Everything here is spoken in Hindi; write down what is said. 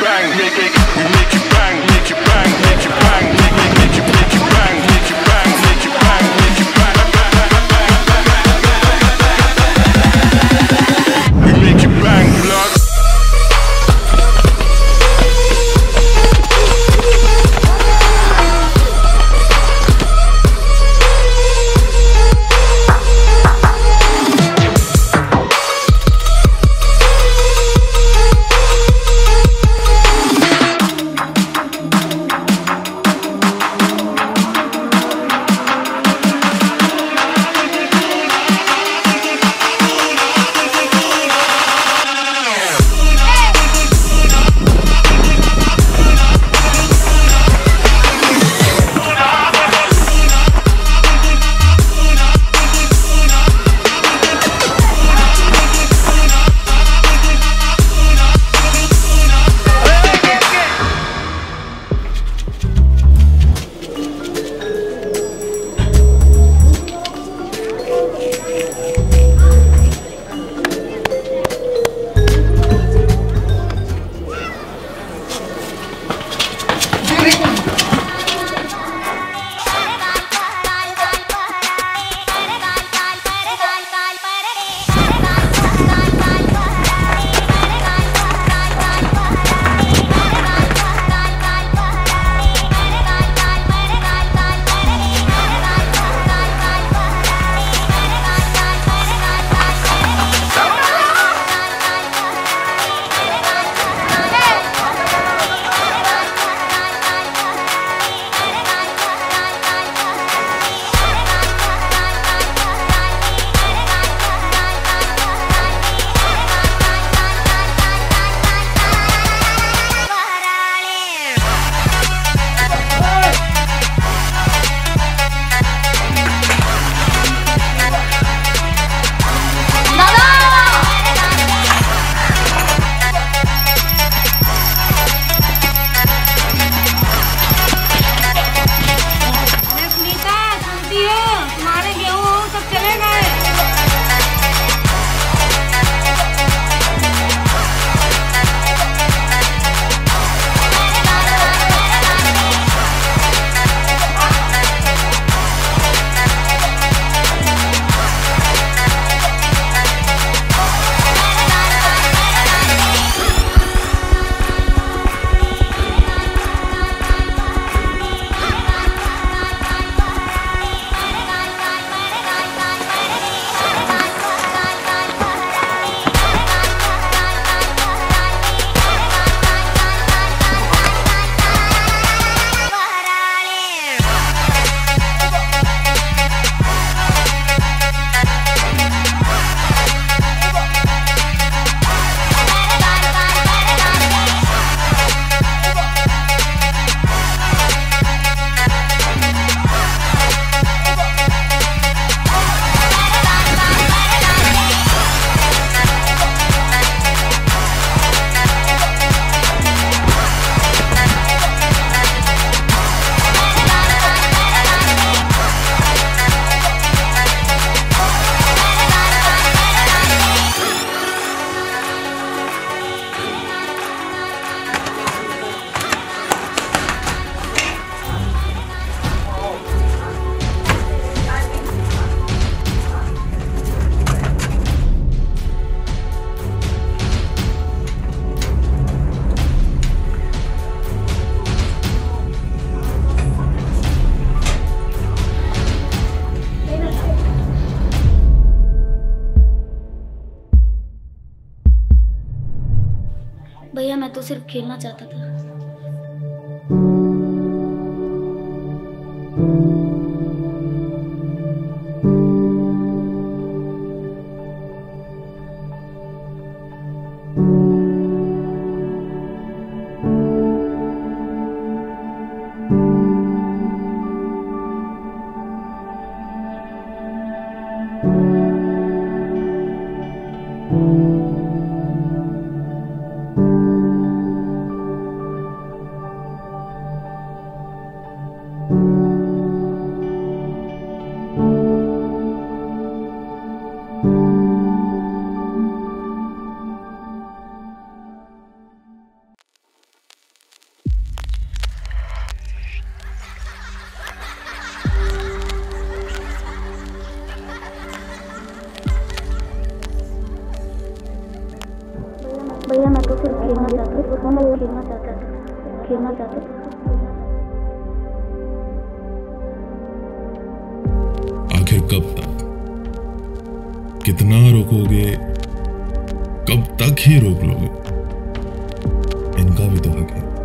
bang, make it bang, we make it bang, make it bang, make it bang, make make make भैया मैं तो सिर्फ़ खेलना चाहता था। खेलना खेलना खेलना आखिर कब तक? कितना रोकोगे? कब तक ही रोक लोगे? इनका भी तो हक है।